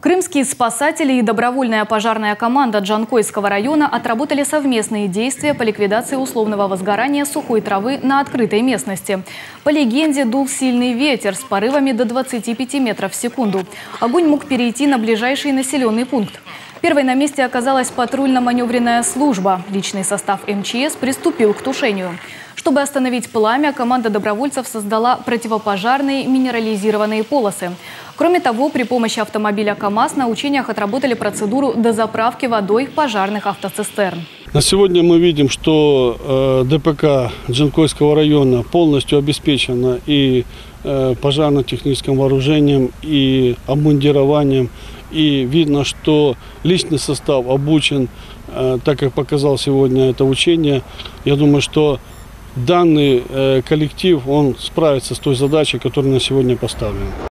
Крымские спасатели и добровольная пожарная команда Джанкойского района отработали совместные действия по ликвидации условного возгорания сухой травы на открытой местности. По легенде, дул сильный ветер с порывами до 25 метров в секунду. Огонь мог перейти на ближайший населенный пункт. Первой на месте оказалась патрульно-маневренная служба. Личный состав МЧС приступил к тушению. Чтобы остановить пламя, команда добровольцев создала противопожарные минерализированные полосы. Кроме того, при помощи автомобиля КАМАЗ на учениях отработали процедуру дозаправки водой пожарных автоцистерн. На сегодня мы видим, что э, ДПК Джанкойского района полностью обеспечена и э, пожарно-техническим вооружением, и обмундированием. И видно, что личный состав обучен, э, так как показал сегодня это учение. Я думаю, что данный коллектив, он справится с той задачей, которая на сегодня поставлена.